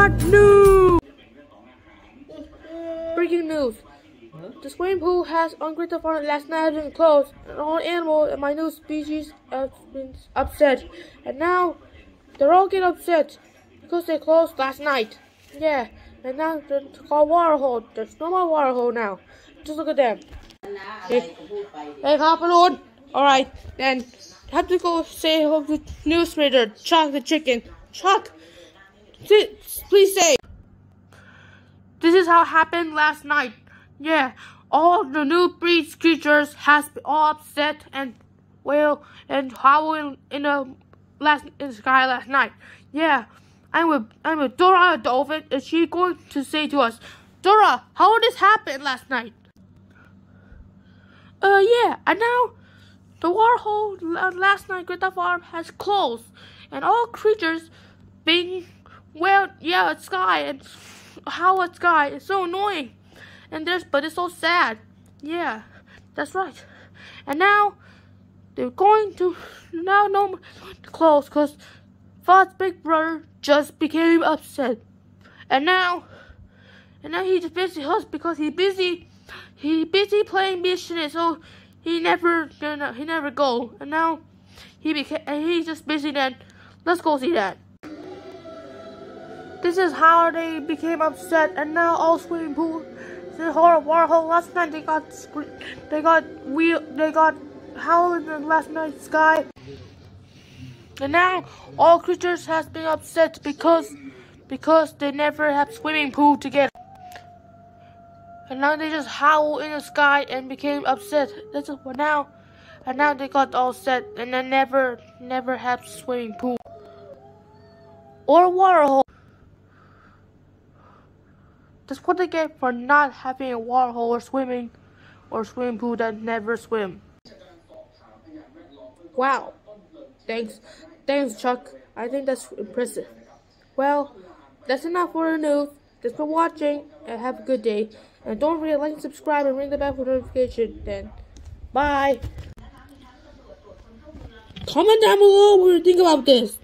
Hot news! Breaking news. The swimming pool has ungrateful fun last night been closed, and all animals and my new species have been upset. And now, they're all getting upset because they closed last night. Yeah, and now they're called water hole. There's no more water hole now. Just look at them. Hey, hey Papa Lord. Alright, then. Have to go say hello to newsreader, Chuck the Chicken. Chuck, please say. This is how it happened last night. Yeah, all the new breed creatures has been all upset and well and howling in the last in the sky last night. Yeah, I'm with I'm with Dora the dolphin, and she's going to say to us, Dora, how this happen last night? Uh, yeah, and now the waterhole last night Greta Farm has closed, and all creatures being well, yeah, it's sky and how it's sky It's so annoying, and there's but it's so sad. Yeah, that's right. And now they're going to now no close because Fox big brother just became upset, and now and now he's busy us because he's busy. he busy playing mission, so he never gonna he never go. And now he became he's just busy. Then let's go see that. This is how they became upset, and now all swimming pool. The horror Warhol last night they got they got wheel they got howling in the last night sky. And now all creatures has been upset because because they never have swimming pool together. And now they just howl in the sky and became upset. Is what now and now they got all set and they never never have swimming pool or water hole. That's what they get for not having a water hole or swimming or swimming pool that never swim. Wow. Thanks. Thanks, Chuck. I think that's impressive. Well, that's enough for the news. Thanks for watching and have a good day. And don't forget to like and subscribe and ring the bell for notification. Then, bye. Comment down below what you think about this.